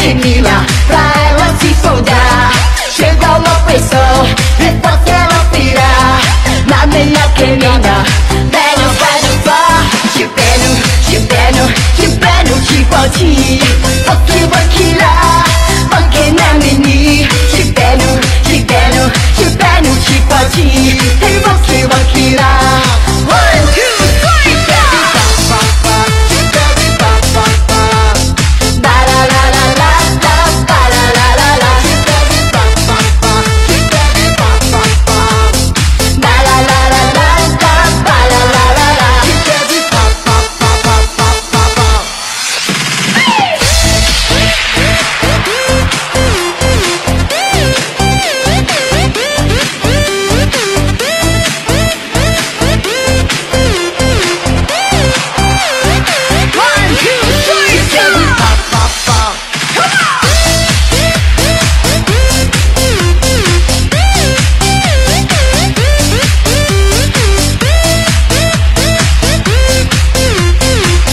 menina Pra ela se folgar Chega uma pessoa E pra ela pirar Na minha querida